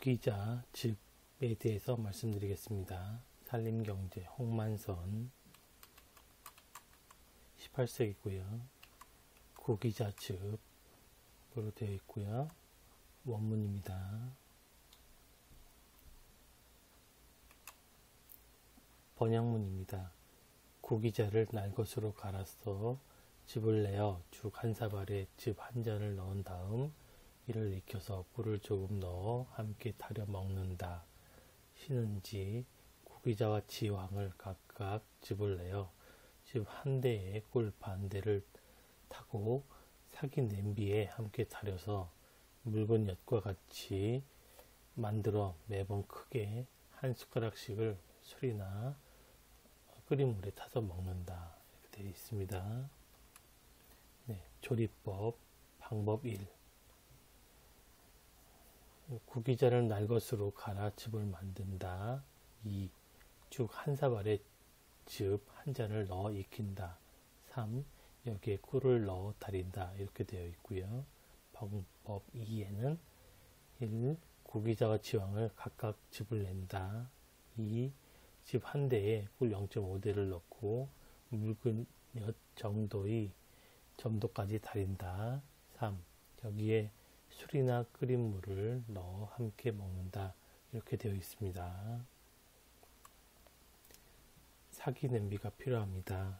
구기자 즙에 대해서 말씀드리겠습니다. 산림경제 홍만선 18세기고요. 구기자 즙으로 되어 있고요. 원문입니다. 번역문입니다. 구기자를 날것으로 갈아서 즙을 내어 죽 한 사발에 즙 한 잔을 넣은 다음 이를 익혀서 꿀을 조금 넣어 함께 타려 먹는다. 신은지 구기자와 지황을 각각 즙을 내어 즙한 대에 꿀 반 대를 타고 사기 냄비에 함께 타려서 묽은 엿과 같이 만들어 매번 크게 한 숟가락씩을 술이나 끓인 물에 타서 먹는다. 이렇게 되어 있습니다. 네, 조리법 방법 1 구기자를 날것으로 갈아 즙을 만든다. 2. 죽 한 사발에 즙 한 잔을 넣어 익힌다. 3. 여기에 꿀을 넣어 달인다. 이렇게 되어 있고요. 방법 2에는 1. 구기자와 지왕을 각각 즙을 낸다. 2. 즙한 대에 꿀 0.5대를 넣고 묽은 엿 정도의 점도까지 달인다. 3. 여기에 술이나 끓인 물을 넣어 함께 먹는다. 이렇게 되어 있습니다. 사기 냄비가 필요합니다.